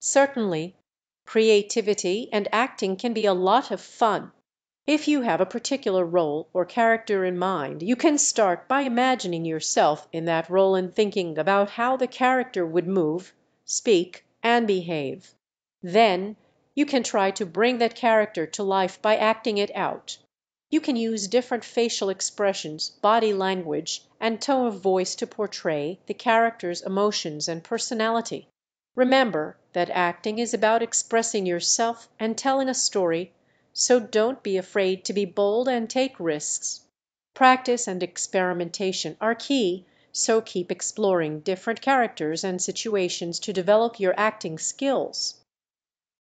Certainly creativity and acting can be a lot of fun. If you have a particular role or character in mind, you can start by imagining yourself in that role and thinking about how the character would move, speak and behave. Then you can try to bring that character to life by acting it out. You can use different facial expressions, body language and tone of voice to portray the character's emotions and personality. Remember that acting is about expressing yourself and telling a story, so don't be afraid to be bold and take risks. Practice and experimentation are key, so keep exploring different characters and situations to develop your acting skills.